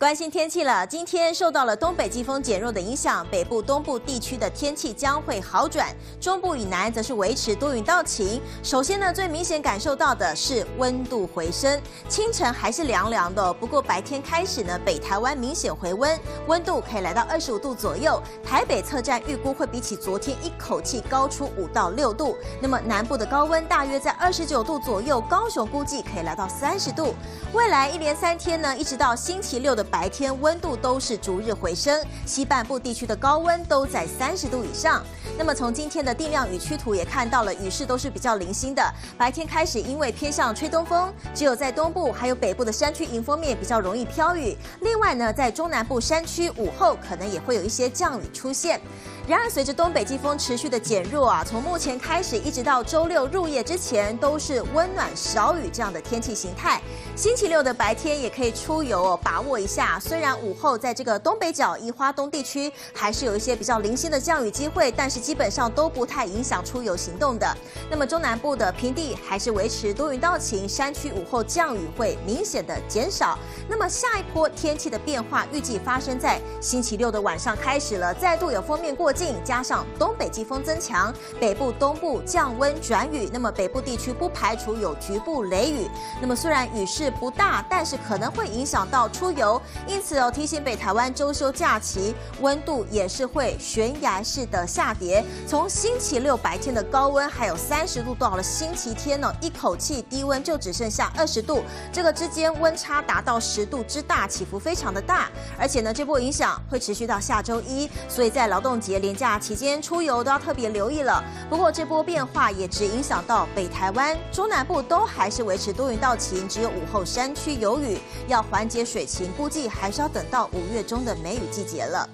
关心天气了，今天受到了东北季风减弱的影响，北部、东部地区的天气将会好转，中部以南则是维持多云到晴。首先呢，最明显感受到的是温度回升，清晨还是凉凉的，不过白天开始呢，北台湾明显回温，温度可以来到二十五度左右。台北侧站预估会比起昨天一口气高出五到六度，那么南部的高温大约在二十九度左右，高雄估计可以来到三十度。未来一连三天呢，一直到星期六的。白天温度都是逐日回升，西半部地区的高温都在三十度以上。那么从今天的定量雨区图也看到了，雨势都是比较零星的。白天开始因为偏向吹东风，只有在东部还有北部的山区迎风面比较容易飘雨。另外呢，在中南部山区午后可能也会有一些降雨出现。然而，随着东北季风持续的减弱啊，从目前开始一直到周六入夜之前，都是温暖少雨这样的天气形态。星期六的白天也可以出游哦，把握一下。虽然午后在这个东北角、宜花东地区还是有一些比较零星的降雨机会，但是基本上都不太影响出游行动的。那么中南部的平地还是维持多云到晴，山区午后降雨会明显的减少。那么下一波天气的变化预计发生在星期六的晚上开始了，再度有封面过境。加上东北季风增强，北部、东部降温转雨，那么北部地区不排除有局部雷雨。那么虽然雨势不大，但是可能会影响到出游，因此哦提醒北台湾周休假期温度也是会悬崖式的下跌。从星期六白天的高温还有三十度，到了星期天呢，一口气低温就只剩下二十度，这个之间温差达到十度之大，起伏非常的大。而且呢，这波影响会持续到下周一，所以在劳动节连。假期间出游都要特别留意了。不过这波变化也只影响到北台湾、中南部都还是维持多云到晴，只有午后山区有雨。要缓解水情，估计还是要等到五月中的梅雨季节了。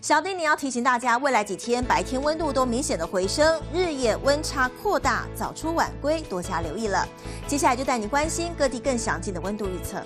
小丁，你要提醒大家，未来几天白天温度都明显的回升，日夜温差扩大，早出晚归多加留意了。接下来就带你关心各地更详尽的温度预测。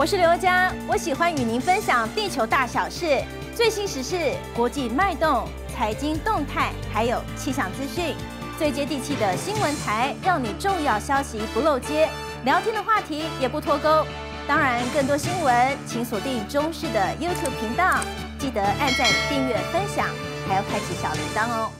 我是刘佳，我喜欢与您分享地球大小事、最新时事、国际脉动、财经动态，还有气象资讯，最接地气的新闻台，让你重要消息不漏接，聊天的话题也不脱钩。当然，更多新闻请锁定中视的 YouTube 频道，记得按赞、订阅、分享，还要开启小铃铛哦。